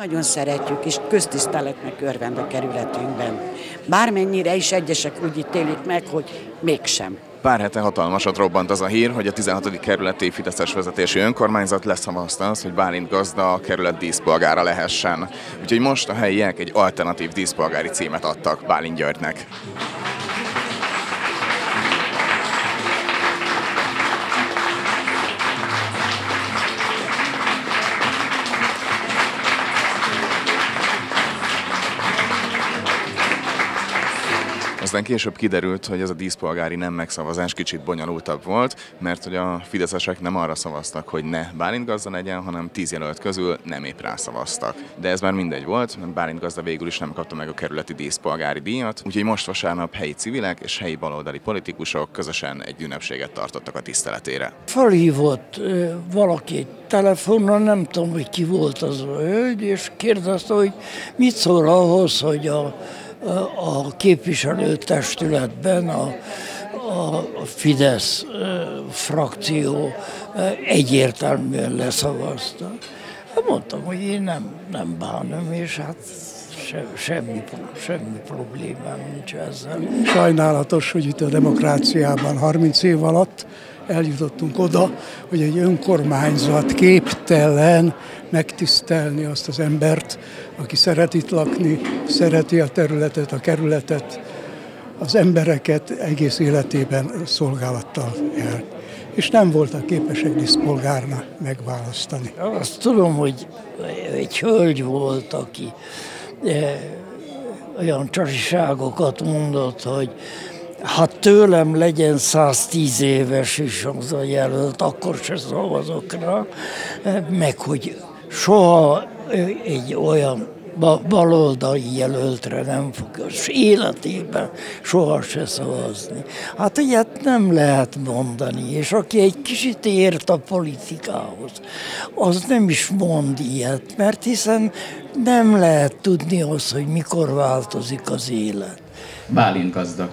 Nagyon szeretjük, és köztiszteletnek örvend a kerületünkben. Bármennyire is egyesek úgy ítélik meg, hogy mégsem. Pár hete hatalmasat robbant az a hír, hogy a 16. kerületi Fideszes vezetési önkormányzat leszavazta azt, hogy Bálint gazda a kerület díszpolgára lehessen. Úgyhogy most a helyiek egy alternatív díszpolgári címet adtak Bálint Györgynek. Aztán később kiderült, hogy ez a díszpolgári nem megszavazás kicsit bonyolultabb volt, mert hogy a fideszesek nem arra szavaztak, hogy ne Bálint gazda legyen, hanem tíz jelölt közül nem épp rászavaztak. De ez már mindegy volt, mert Bálint gazda végül is nem kapta meg a kerületi díszpolgári díjat, úgyhogy most vasárnap helyi civilek és helyi baloldali politikusok közösen egy ünnepséget tartottak a tiszteletére. Felhívott valaki telefonon, nem tudom, hogy ki volt az a hölgy, és kérdezte, hogy mit szól ahhoz, hogy a a képviselőtestületben a, a Fidesz frakció egyértelműen leszavazta. Hát mondtam, hogy én nem, nem bánom, és hát se, semmi, semmi problémám nincs ezzel. Sajnálatos, hogy itt a demokráciában 30 év alatt eljutottunk oda, hogy egy önkormányzat képtelen megtisztelni azt az embert, aki szeret itt lakni, szereti a területet, a kerületet, az embereket egész életében szolgálattal el. És nem voltak képesek diszpolgárna megválasztani. Azt tudom, hogy egy hölgy volt, aki eh, olyan csasiságokat mondott, hogy ha tőlem legyen 110 éves is az a jelölt, akkor se szavazok rá, meg hogy soha egy olyan baloldali jelöltre nem fog életében soha se szavazni. Hát ilyet nem lehet mondani, és aki egy kicsit ért a politikához, az nem is mond ilyet, mert hiszen nem lehet tudni az, hogy mikor változik az élet. Bálint gazdag.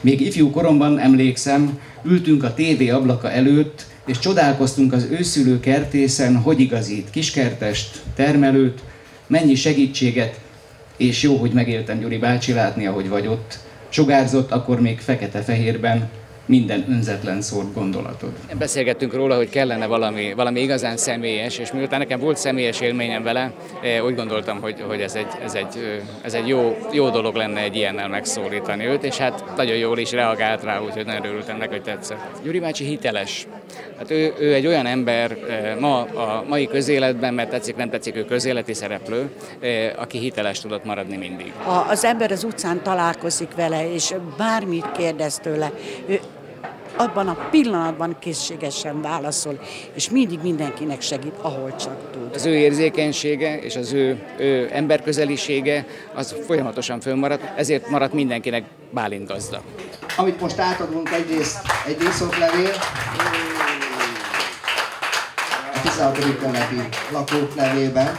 Még ifjú koromban emlékszem, ültünk a tévé ablaka előtt, és csodálkoztunk az őszülő kertészen, hogy igazít kiskertest, termelőt, mennyi segítséget, és jó, hogy megéltem Gyuri bácsi látni, ahogy vagy ott. Sugárzott akkor még fekete-fehérben, minden önzetlen szót gondolatod. Beszélgettünk róla, hogy kellene valami, valami igazán személyes, és miután nekem volt személyes élményem vele, eh, úgy gondoltam, hogy, hogy ez egy, ez egy, ez egy jó, jó dolog lenne egy ilyennel megszólítani őt, és hát nagyon jól is reagált rá, úgyhogy nagyon örültem neki, hogy tetszett. Gyuri bácsi hiteles. Hát ő, ő egy olyan ember eh, ma a mai közéletben, mert tetszik, nem tetszik, ő közéleti szereplő, eh, aki hiteles tudott maradni mindig. Ha az ember az utcán találkozik vele, és bármit kérdez tőle, ő abban a pillanatban készségesen válaszol, és mindig mindenkinek segít, ahol csak tud. Az ő érzékenysége és az ő, ő emberközelisége az folyamatosan fönnmaradt, ezért maradt mindenkinek Bálint gazda. Amit most átadunk egyrészt egy díszoklevél, a 16. telepi lakók nevében.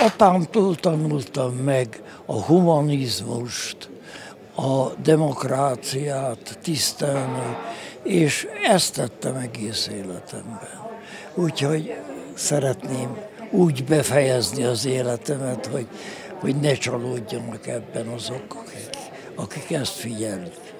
Apámtól tanultam meg a humanizmust, a demokráciát tisztelni, és ezt tettem egész életemben. Úgyhogy szeretném úgy befejezni az életemet, hogy, hogy ne csalódjanak ebben azok, akik, akik ezt figyelik.